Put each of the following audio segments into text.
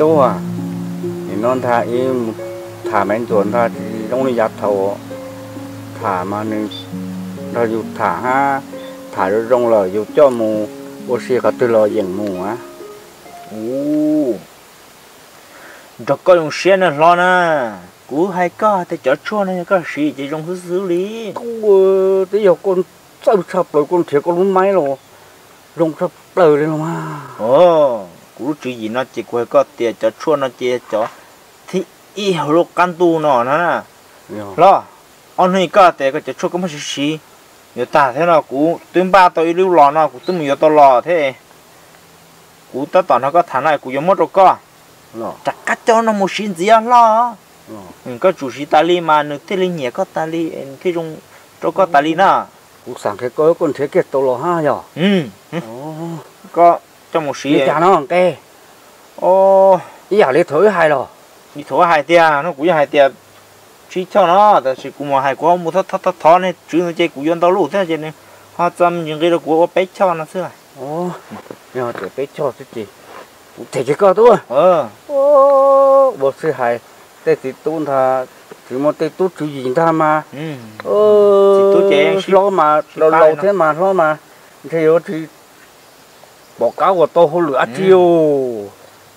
tu à? Thì non thà im thả mấy tuần thà thì trong đi giặt thầu thả mà nên rồi dù thả ha thả rồi trong lời dù cho mù ô xì cả từ lời dừng mù á. Ồ. Cho có dùng xe này lo nè. Cú hay có thì cho chua này có gì chỉ dùng thứ xử lý. Cũng tí giờ con sao sập rồi con thiệt con luôn máy rồi. Rong sập lời lên mà. Ồ cú chỉ gì nó chỉ quay có tiền cho chua nó chỉ cho thì y lục căn tu nó nè lo anh ấy có tiền cái cho chua cũng phải xí nhiều ta thế nào cú tuyên ba tôi lưu lò nó cú tuyên nhiều tôi lò thế cú tất toàn nó có thằng này cú giống mất rồi có chắc cắt cho nó một xin gì lo ừ có chủ sĩ tali mà nữa thế linh nhẹ có tali thế trong cho có tali na cũng sáng cái coi con thế kết tổ lo ha giờ ừ có trong một sĩ chả nó cái ô ý à lấy thổi hai rồi đi thổi hai tia nó cũng hai tia chỉ cho nóแต่是cũng mà hai quá một thắt thắt thắt thắt này chứ nó chơi cũng yên tao lũ thế chứ này họ chăm những cái đó của bé cho nó xưa ô nhờ để bé cho chứ gì thể cái cơ tôi ờ ô bộ sư hai tê thì tuôn thà chỉ một tê tút chữ gì ta mà ừ ờ tút chè lo mà lâu lâu thế mà lo mà thì yếu thì bỏ cáo của tôi hôn lửa chiều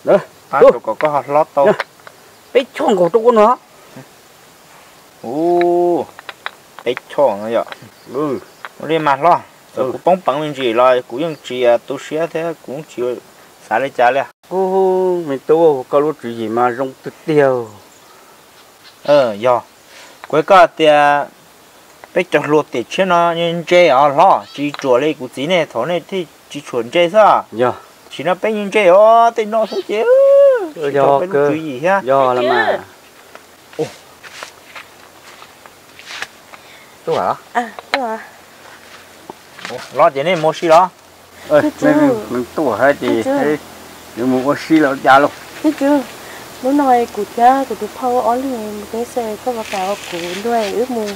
đó. Ta có có hot lót tao bé chọn của tôi nó ô bé chọn rồi ạ. Ừ. Đi mà lo. Rồi cũng bóng bằng mình gì rồi cũng dùng chỉ tôi xé thế cũng chỉ xả lấy trả liền ô mình tu có lúc gì mà rong tự tiêu. Ờ do. Cuối cả thì bây giờ lột thì chứ nó nhân chơi ở lo chỉ chuột lấy của gì này thằng này thì chỉ chuẩn chơi sao giờ chỉ nó bây nhân chơi ó thì nó thôi chứ do cơ gì ha do là mà ô. Tu hả à tu à lo gì này mua xí đó. Ơi mình mình tu hay gì hay nhưng mua xí là giá luôn. Biết chưa? Lúc này cụ cha cụ tụ phao ở liền một cái xe có vào cả cụ đuôi ướt mù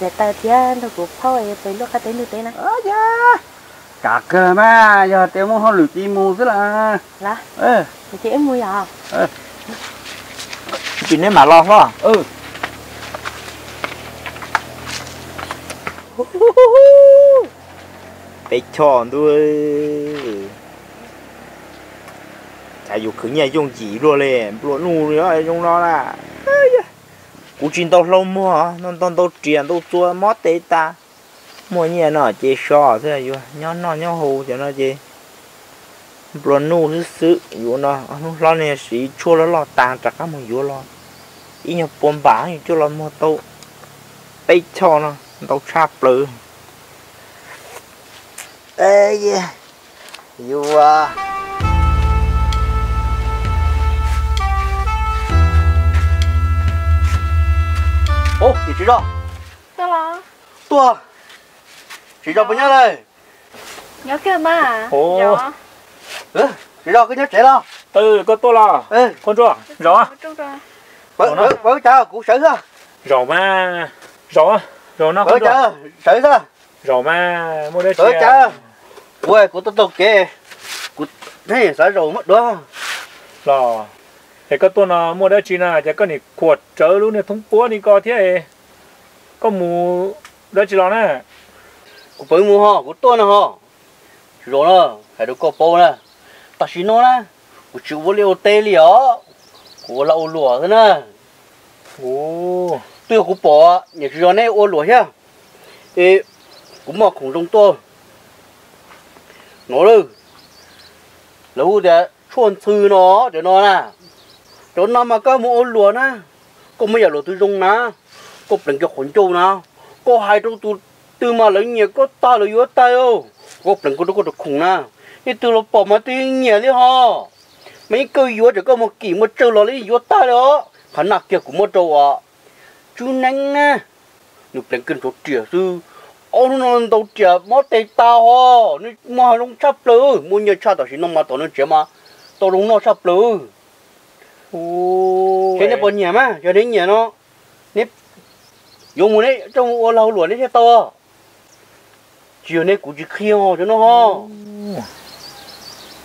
sẽ tay thia nó cụ phao ấy phải lúc cái tên được tên này ơ dạ cả cơ mà giờ tiêu mua hơn lửa chi mua rất là. Là? Thì chị em mua à chỉ nên mà lo lo ừ. Bé chọn đuôi. Chả dùng khứ nhà dùng chỉ luôn lên luôn nu nữa dùng nó là. Cú chín tao lâu mua nó tao tao tiền tao chua mót tê ta mua nhà nó chế sò thế là nhó nó nhó hồ cho nó chế luôn nu thứ sự dù nó nó lo này sĩ chua nó lo tàn chặt các mùi dù lo. Ý nhau bồn bả như cho lo mua tao tay cho nó tao chạp lử ê yeah. À ô chị chị đó. Sao là tua chị đó bao nhiêu đây. Nhớ kia mà Ồ. Dạ. ừ chị đó cái nhớ trẻ đó ừ có tôi là ê con chua rõ bớ bớ bớ chào cụ sử ha. Rõ mà rõ rõ nó bớ chào sử ha. Rõ mà mua đây bớ chào ui cụ tôi tôi kê cụ thế sợ rồi mất đó là thì có tôi nó mua đây chỉ là chỉ có nị quật trở luôn này thông búa nị có thế. Có mù đây chỉ là nè cụ bớ mua ho cụ tôi nó ho rồi nó phải được có bố nè ta xin nó nè cụ chịu vô liều tê liều cụ là ô lúa thế nè ồ. Tôi cụ bỏ nhà chị này ô lúa ha ê cụ mà khủng trong tôi. Nó đi lâu để chuồn thư nó để nó nè chỗ nào mà có một ô lúa nè có mấy giờ lúa tôi dùng nè. Có đừng cho khốn châu nè. Có hai trong tôi từ mà lấy nhiều có ta lấy yếu tay ô. Có đừng có đâu có được khủng nè cái từ nó bỏ mà tôi nhiều đi ho. Mấy câu yếu chỉ có một kỳ một trâu nó lấy yếu tay đó. Khả năng kia của một trâu à chú nắng nè nhục đừng kinh chỗ trẻ sư ông nó đâu trẻ mất tay ta ho. Nó mà nó sắp lử muốn nhớ cha tao xin nó mà tao nó trẻ mà. Tao đúng nó sắp lử thế nên bọn nhà mà cho đến nhà nó. Nếp. Dùng một đấy trong ô lâu lúa đấy cho to chiều nay cũng chỉ khiêu cho nó ho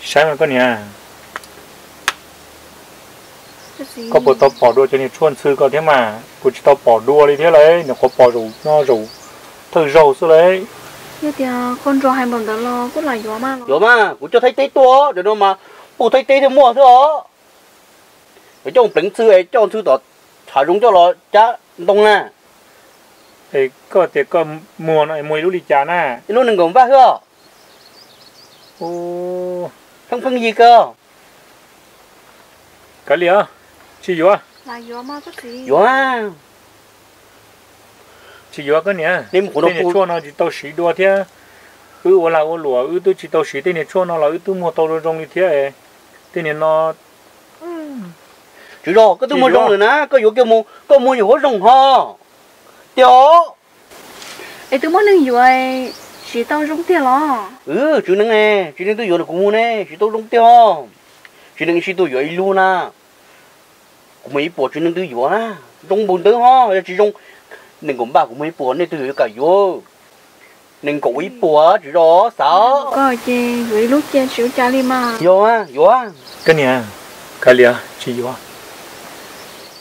sáng mà con nhà có bộ tao bỏ đua cho nên chuồn sư có thế mà cũng chỉ tao bỏ đua đi thế đấy nó có bỏ rủ nó rủ thử rầu sư đấy như thì con rò hai bọn đó lo cũng là gió mà gió mà cũng cho thấy tế tua cho nó mà bù thấy tế thì mua thôi đó cái trong bình sư ấy trong sư đó thả đúng cho nó chắc đông nè thì có thể có mùa này mùi lũ đi chả nè lũ này gồm ba hứa. Ô. Không phân gì cơ. Cái gì á chị vô là vô mà có gì? Vô à chị vô cái nè. Nên một cái chua nó chỉ tao xí đua thế. Ư ô là ô lúa ư tôi chỉ tao xí. Tên này chua nó là ư tôi mua tao rồi trong như thế tên này nó ừ. chỉ rồi cái tôi mua trong rồi nè cái vô kêu mua có mua nhiều hố rồng ho chỗ ê tôi muốn nâng rồi chỉ tao rung tiền lo ừ chú nâng nè chú nâng tôi rồi cũng muốn nè chú tôi rung tiền. Chú nâng chú tôi rồi luôn nè. cũng mấy bộ chú nâng tôi rồi nè, rung bốn tới ho chỉ rung. Nâng cũng ba cũng mấy bộ này tôi cả vô. Nâng cũng ít bộ chú đó sao có chị rồi lúc trên sửa cha đi mà vô á vô á. Cái nè cái liền chỉ vô.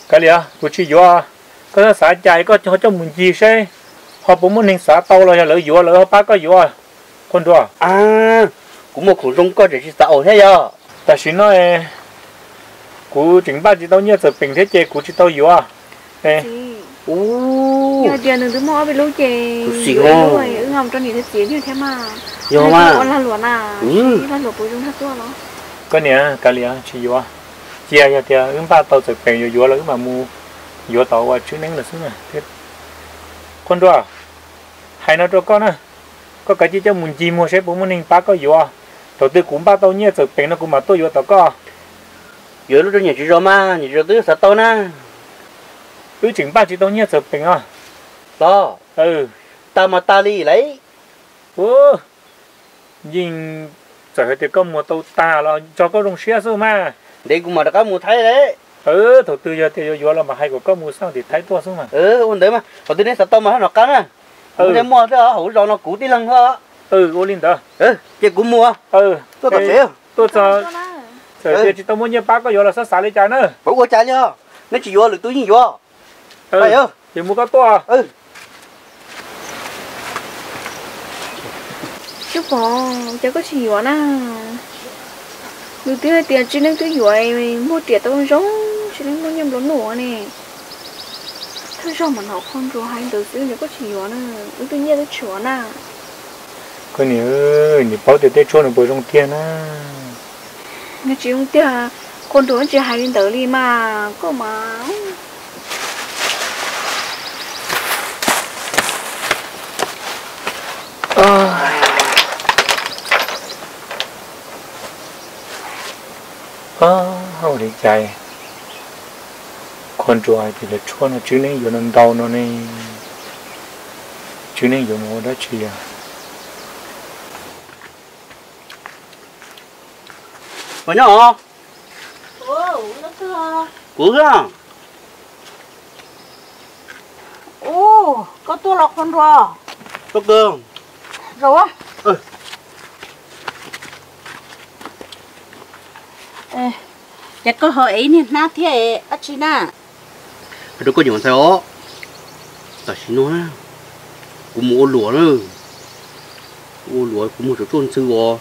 Cái liền tôi chỉ vô. à กะเหลียวกูชิอยู่อ่ะก็สาใจก็เขาจะมุนจีใช่พอผมมันหนึ่งสาเตาเราจะเหลืออยู่เหลือป้าก็อยู่อ่ะคนตัว à cũng một khẩu rong có để chỉ sao thế giờ แต่สิน้อยกูถึงบ้านจิตเอาเนี่ยจะเป็นเทเจกูจิตเอาอยู่อ่ะเอ้ chị ô giờ tiền đừng thứ mò bị lúc chị Tôi xì gửi ngon. lúc ấy ứng hồng cho nhìn thấy chị như thế mà vô con mà là lúa à Ừ. là lúa bùi rung thắt tua nó ก็เนี่ยกะเหลียชิอยู่อ่ะเจียเจียอึ้งป้าเตาจะเป็นอยู่อยู่แล้วมามูอยู่ต่อว่าชื่อนั่งละซึ่งอ่ะคนตัวให้นะตัวก็นะก็กะจิจะมุนจีมัวใช้ผมมันหนึ่งป้าก็อยู่อ่ะตัวตึกกุ้มป้าเตาเนี่ยจะเป็นนะกูมาตัวอยู่ต่อก็ vô lúc đó yo tàu qua chữ nén là xuống này. Thế con đó hai nó cho con à có cái chỉ cho mình chim mua sẽ bốn mươi nghìn ba có yo đầu tư cũng ba tàu nhé rồi tiền nó cũng mà tôi yo tàu có. Yo lúc đó nhà chị ma, ừ. mà nhà rồi tôi sợ tàu na cứ chỉnh ba chỉ tàu nhé rồi tiền à đó, ừ. Ta mà ta đi lấy. Ô nhìn trời ơi thì có mùa tàu ta lo cho có đồng xe rồi mà. Để cũng mà đã có mùa thấy đấy ừ thổ tư giờ thì giờ là mà hai của có mua xong thì thấy tua xuống mà. Ừ ổn đấy mà. Còn tư đến sợ tôm mà nó cắn à. Ừ. nên mua đó hổ rồi nó cũ tí lần thôi ừ ô linh đó. Ừ cái cũng mua. Ừ tôi tập xíu. tôi sợ sợ ừ. chị chỉ tao muốn như bác có giờ là sợ xả lấy trái nữa. Bố có trái nhá. Nó chỉ vô được túi như vô. Ừ, ừ thì mua có to. À ừ. Chú phó cháu có chỉ vô nào. Được tiền tiền chứ nên tôi hiểu mua tiền tao rong chỉ nên bao nhầm lớn nổ nè thôi cho mà nó không rồi hai đứa xíu nhớ có chỉ nhỏ nè tự nhiên nó chữa nè cái này ơi nhỉ bảo để để cho nó bồi trong tiền á nó chỉ trong tiền con đứa chỉ hai đứa đi mà có mà có hầu đi chạy con chuột thì là chuột nó chứ nên giờ nó đau nó nên chứ nên giờ nó đã chỉ à bao nhiêu ô nó thưa cú không ô có tua lọc con rồi có cương rồi á ừ ê chắc có hỏi ý nên nát thế ở chị nè đâu có gì mà sao ta xin nó cũng mua lúa nữa. Mua lúa cũng mua chỗ sư ó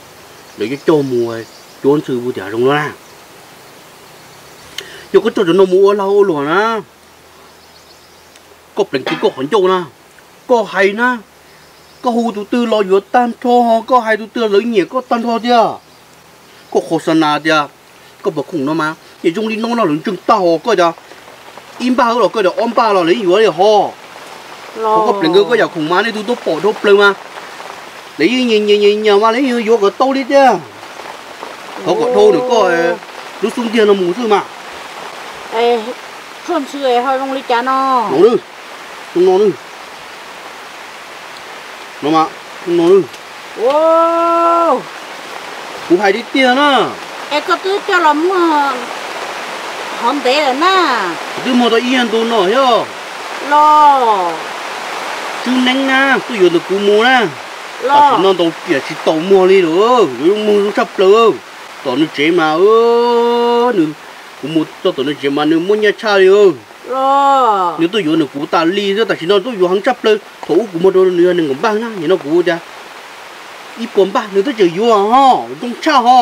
để cho cho mua trôn sư bù trả trong đó nè nhưng có chỗ nó mua lâu lúa nè. Có bình chỉ có khoản châu nè? Có hay nè? Có hù tụ tư lo vừa tan cho ho có hay tụ tư lấy nhỉ, có tan cho chưa? Có khổ sân nào chưa? Có bậc khủng nó mà. Chỉ trong đi nó nó lớn chừng tao có chưa? Im ba rồi có được om ba rồi lấy vừa để ho. Có có bình có giờ khủng mà này tụ tụ bỏ tụ pleu mà. Lấy nhiều nhiều nhiều nhiều mà lấy vừa cái tô đi chứ. Có có thô được có lúc xuống tiền nó mù thôi mà. Ê, chuồn sư ấy hơi không lý chá nó. nó đi không nó đi nó mà không nó đi Wow, cũng phải đi tiền á ê có tư cho lắm mà. Hòn tế rồi na. tôi mua tới yên tôi nổi nhá Lo, chú nén na tôi vừa được cú mua na lo. nó tàu chỉ chỉ tàu mua đi rồi mua nó sắp được. Tàu nó chế mà ơ nữa cũng mua cho tụi nó chỉ mà nếu muốn nhà cha đi ơi lo. Nếu tôi dùng được cú ta ly rồi tại chỉ nó tôi dùng hàng chấp lên. Thủ của một đôi nữa nên cũng băng na nhưng nó cú ra. Ít bốn ba nếu tôi chỉ dùng ha không cha ha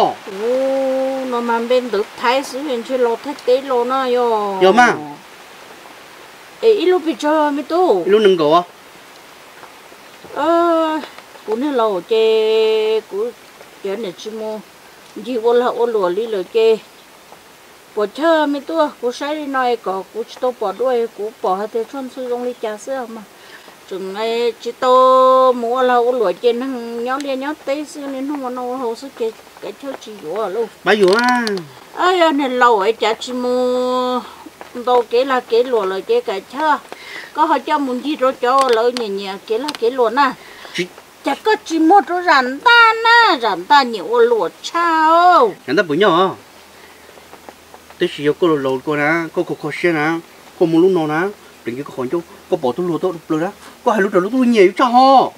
nó mà bên được thái sử hiện 去 lo thái tế lo nó yo Yo mà. ê ít lúc bị cho mi tu. Lúc nâng à ờ cũng nên lo chê cũng chê này chứ mô. Chỉ vô là ô lùa lý lửa chê. Bỏ chờ mi tu cũng sai đi nói có cũng chỉ tô bỏ đuôi cũng bỏ hết thế chuan sư trong ly trà sữa mà. Chừng này chỉ tô mua là ô lùa chê nó nhó liền nhó tế sư nên không có nấu hậu sư chê cái chơi chỉ vô luôn. Bao nhiêu à ai à nên lâu ấy chả chỉ mua đâu kế là kế lùa là kế cái chưa có họ cho muốn gì rồi cho lỡ nhẹ nhẹ kế là lùa nè. Chỉ- chả có chỉ mua cho rắn ta nè rắn ta nhiều lùa chao. Người ta bự nhỏ. Tôi chỉ có lô cô nè có có có xe nè có lúc nào nè. Đừng có khoản chung có bỏ tôi lô tôi lô đó. Có hai lúc đầu lúc tôi nhiều cho họ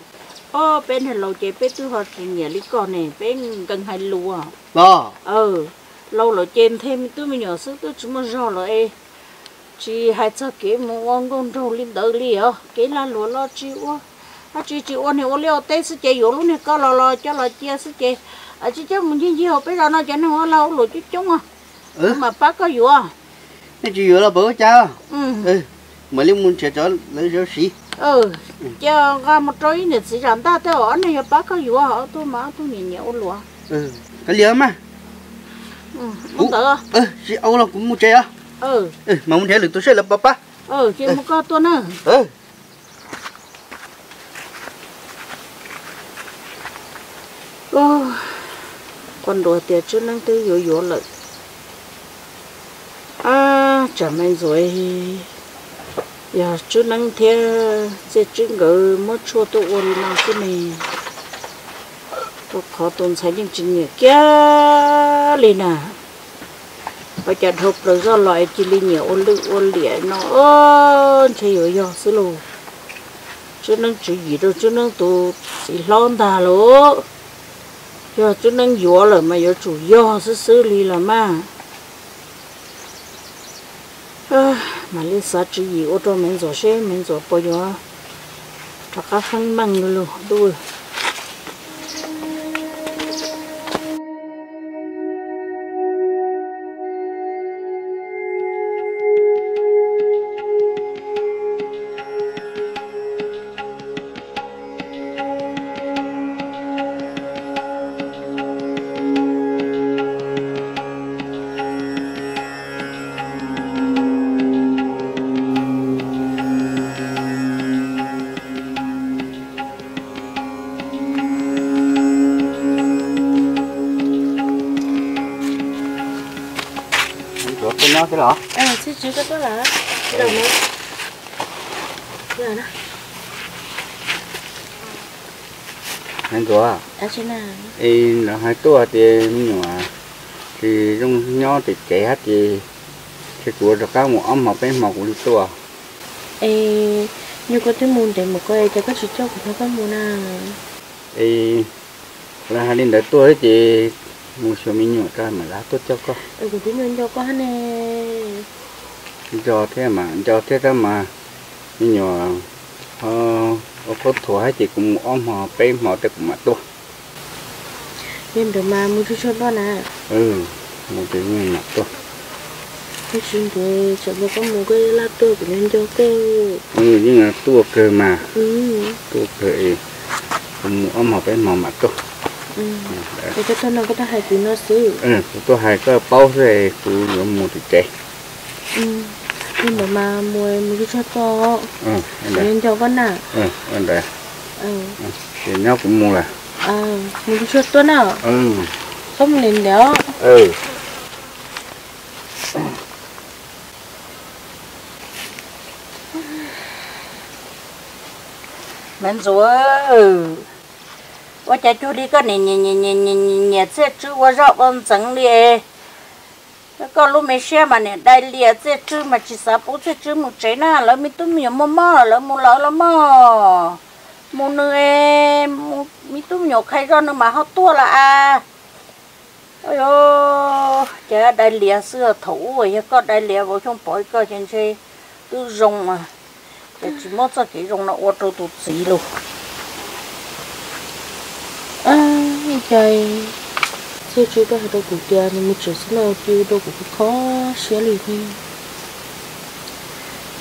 ô bên này lâu chế bên tôi họ chỉ nhẹ lý con này bên gần hai lùa đó ờ lâu rồi trên thêm tôi mới nhỏ sức tôi chỉ mua rau rồi ê chỉ hai cho kế một ông con trâu lên đỡ li à kế là lúa lo chịu á à chỉ chịu anh này ô liu tết sức chế yếu lúc này có lo lo cho lo chia sức chế à chỉ cho mình gì học bây giờ nó cho nó lâu lúa chút chung à. Ừ. Mà bác có yếu à? Cái gì là bữa cha ừ. Ừ. Mà liên muốn chạy trở lấy rau xí ừ cho ra một trôi này chỉ rằng ta theo anh này bác có yếu à tôi mà tôi nhẹ nhẹ ô lúa. Ừ cái liều mà. Ừ muốn đỡ ừ chị ông là cũng muốn chạy à ừ. Ừ mà muốn chạy được tôi sẽ là papa ừ chỉ một con tôi nữa ừ. Ô, con đồ tiệt chú năng tư yếu yếu lợi. À chả may rồi giờ chú nắng thế sẽ chú ngờ mất chua tôi ôn nào cái này tôi khó tồn sai những chuyện nhỉ kia lên à và chặt hộp rồi do loại chỉ li nhỉ ôn lự ôn lịa nó ơn chơi ở yếu xí lù. Chú nắng chú gì đâu chú nắng tụ chỉ lon ta lỗ. Giờ chú nắng gió là mà giờ chủ do sư xử lì là mà. À, mà lấy sao chỉ gì ô tô mình rồi xe, mình rồi bây giờ chắc là phân bằng luôn đuôi chứ chứ có có là cái đầu này. Giờ nó anh chỗ à? À trên nào thì là hai tua thì nhưng mà thì trong nhỏ thì chạy hết thì thì của được các một ông mà bên mọc của tua ê như có cái môn để một coi cho có chỉ cho của các môn à. Thì là hai đến tua thì một số mình nhỏ ra mà lá tốt cho con ừ cái nhân cho con nè cho thế mà cho thế đó mà. Nhỏ ờ có thua thì cũng ôm họ bên họ thì cũng mà tua nên được mà mua cho đó nè ừ một cái người mà tua cái chuyện thì sợ nó có một cái lá tôi của nhân cho cái ừ nhưng mà tua cơ mà. Ừ. Tua cơ thì cũng ôm họ bên họ mà tua ừ. Ừ, để. Cho thân nó có hay của nó xứ ừ tôi hay có bao rồi cũng một cái trẻ ừ nên được mà mua mua cho to ừ nhân cho con nè ừ anh đây ừ thì nó cũng mua là à mua cho to nào ừ không nên đó ừ mình rồi ừ tôi chạy chú đi cái này nhẹ nhẹ nhẹ nhẹ nhẹ nhẹ sẽ chú qua rau con trắng liền có lúc mình xe mà nè đây liền sẽ chứ mà chỉ sợ bố sẽ chứ một trái na lỡ mình tụi mình mua mò lỡ mua lỡ lỡ mò mua nữa em mình tụi mình khai ra nữa mà họ tua là à ôi ô chả đây lìa xưa thủ rồi có đây lìa vô trong bói có trên chơi cứ rồng mà để chỉ mất ra cái rồng nó ô tô tụt xí luôn à trời chưa chưa có hai đâu cũng kia nhưng mà chỉ là kêu đâu cũng khó xé liền đi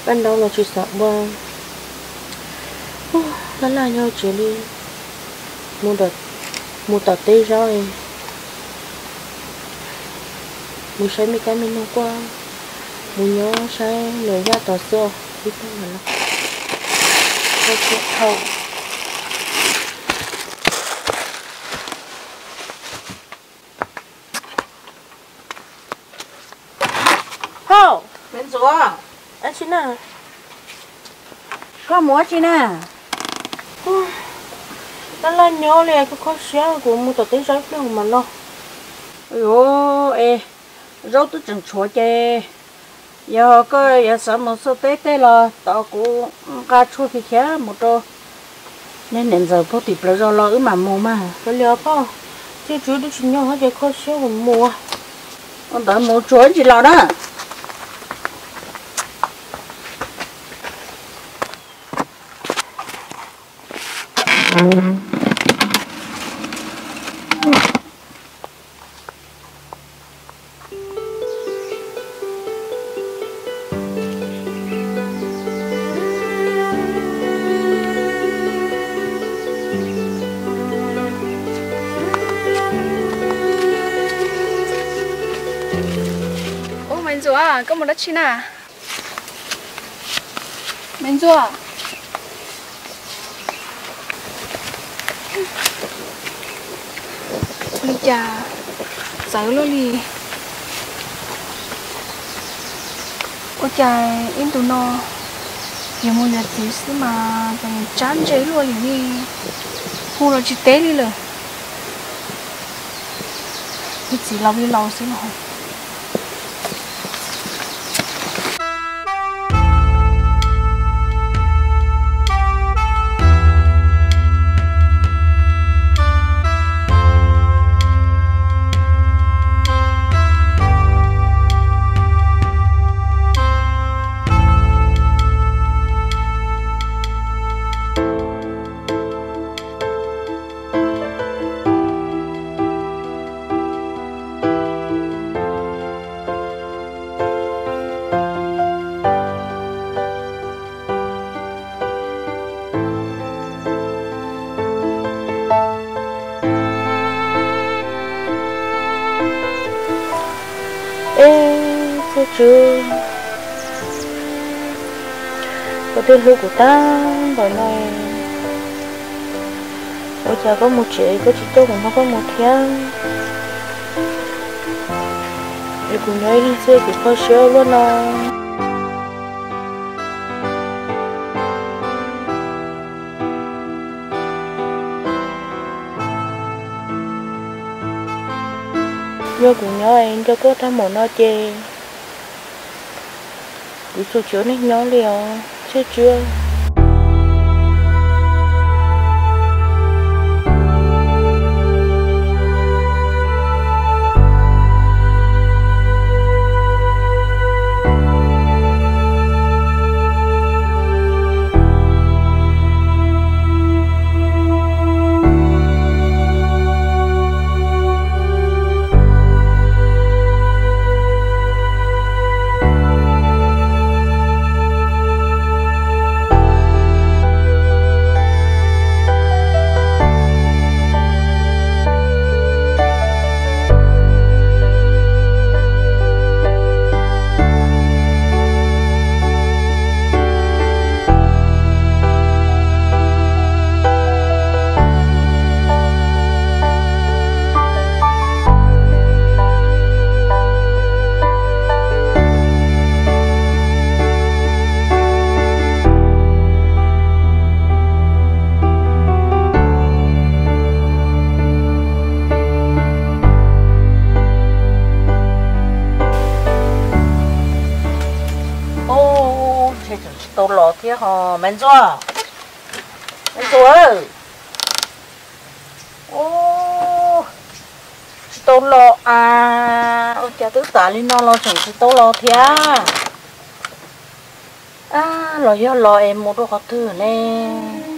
ban đầu là chỉ sợ ba nó là nhau chỉ đi mua đợt mua tờ tê rồi mua sai mấy cái mình mua qua mua nhớ sai nửa ra tờ xưa biết không mà nó không chết thâu Hô, bên rùa, anh xin à, có mua chị nè, nó là nhỏ lẹ cái khó xé của mua tờ tới rau đâu mà lo, ôi ê, rau tôi chẳng chúa chê, giờ có giờ sợ một số tết tết là tao cũng cá chua thì khé một đôi, nên đến giờ phố tiệp là rau lo mà mua mà, cái liều po, chứ chú đi xin nhau hết cái khó xé của mua, ông đợi mua chuối gì lo đó. Ô mình rùa à có một đất chín à mình rùa à. Chà giấu luôn đi ô chà in tụ nó nhiều một nhật tí xí mà còn chán chế luôn đi. Hù nó chỉ té đi rồi thì chỉ lâu đi lâu xí mà không trương chứ có tên hư của ta bởi này. Ôi chả có một chị có chị tôi cũng không có một thiên để cùng nhau đi chơi thì khó xíu luôn à nhớ cùng nhau anh cho có tham một nó chê cứ số chỗ này nhỏ liều chưa chưa? Ô thế tôi lọ thế hò, men chua men chua ô. Tao lo à ô cha tức tả lên nó, lo chẳng thì tao lo thia à à lo do lo em mua đồ khó thử nè.